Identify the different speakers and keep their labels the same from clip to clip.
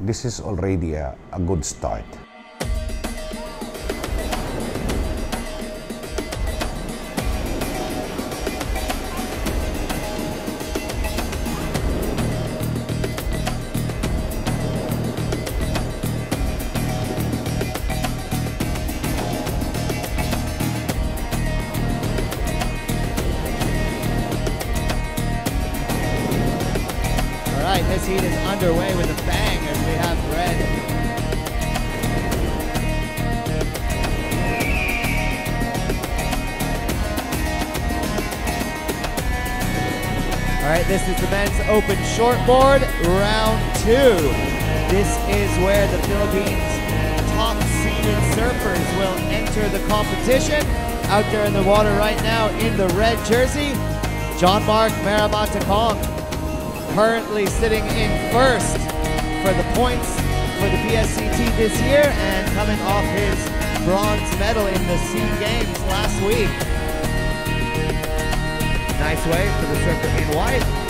Speaker 1: This is already a, a good start.
Speaker 2: Heat is underway with a bang as we have red. All right, this is the men's open shortboard, round two. This is where the Philippines' top seeded surfers will enter the competition. Out there in the water right now in the red jersey, John Mark Marabatakong currently sitting in first for the points for the PSCT this year and coming off his bronze medal in the SEA Games last week. Nice wave for the surfer in white.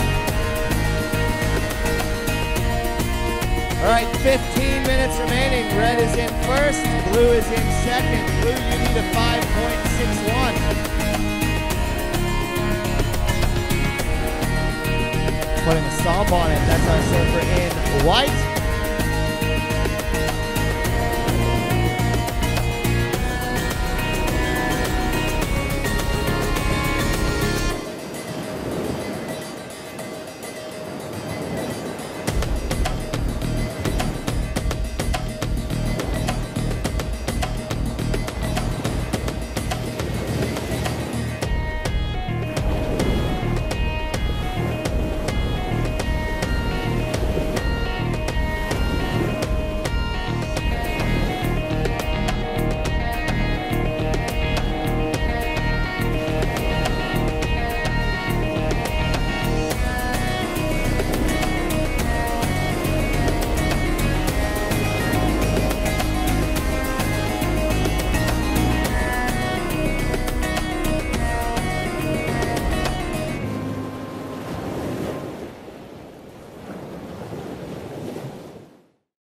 Speaker 2: All right, 15 minutes remaining. Red is in first, blue is in second. Blue, you need putting a stomp on it. That's our surfer in white.